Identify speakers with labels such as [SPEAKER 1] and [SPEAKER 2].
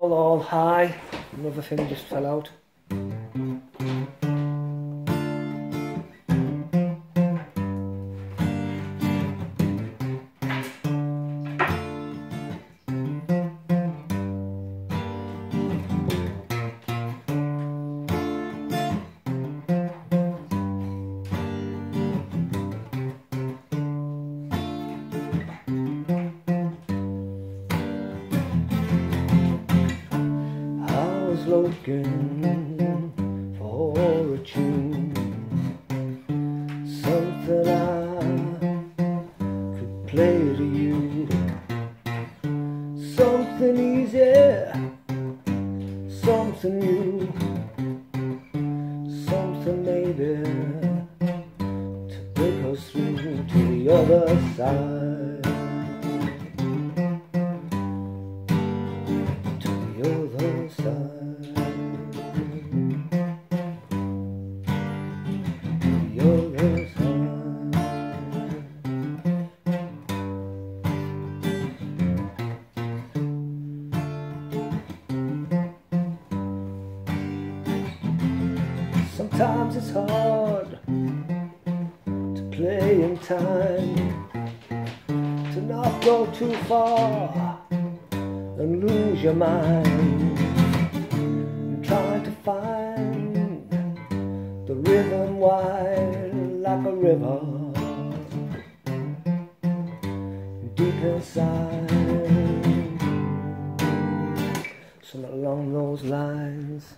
[SPEAKER 1] All, all high. Another thing just fell out. Looking for a tune, something I could play to you, something easy, something new, something maybe to take us through to the other side. Sometimes it's hard to play in time, to not go too far and lose your mind. Trying to find the rhythm wide like a river deep inside. Something along those lines